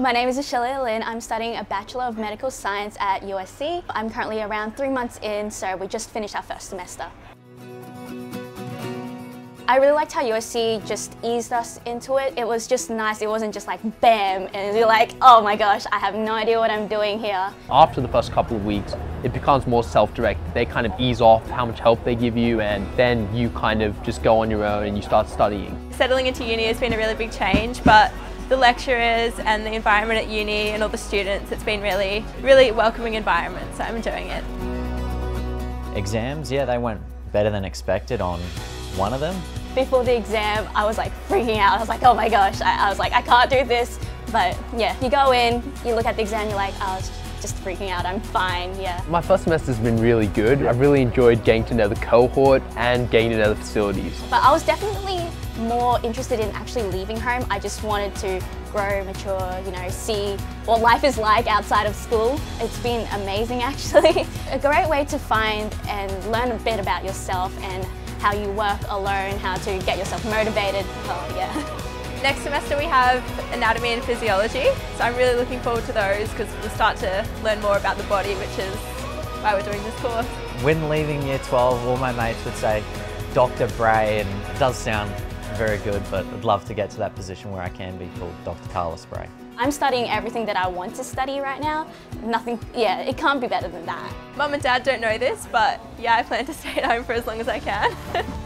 My name is Ashila Lynn. I'm studying a Bachelor of Medical Science at USC. I'm currently around three months in, so we just finished our first semester. I really liked how USC just eased us into it. It was just nice. It wasn't just like bam and you're like, oh my gosh, I have no idea what I'm doing here. After the first couple of weeks, it becomes more self-directed. They kind of ease off how much help they give you and then you kind of just go on your own and you start studying. Settling into uni has been a really big change, but the lecturers and the environment at uni and all the students, it's been really, really welcoming environment, so I'm enjoying it. Exams, yeah, they went better than expected on one of them. Before the exam, I was like freaking out. I was like, oh my gosh, I, I was like, I can't do this. But yeah, you go in, you look at the exam, you're like, I was just freaking out, I'm fine, yeah. My first semester's been really good. I've really enjoyed getting to know the cohort and getting to know the facilities. But I was definitely more interested in actually leaving home. I just wanted to grow, mature, you know, see what life is like outside of school. It's been amazing actually. a great way to find and learn a bit about yourself and how you work alone, how to get yourself motivated. Oh yeah. Next semester we have anatomy and physiology, so I'm really looking forward to those because we'll start to learn more about the body, which is why we're doing this course. When leaving year 12, all my mates would say Dr. Bray, and it does sound very good, but I'd love to get to that position where I can be called Dr. Carlos Bray. I'm studying everything that I want to study right now. Nothing, yeah, it can't be better than that. Mum and Dad don't know this, but yeah, I plan to stay at home for as long as I can.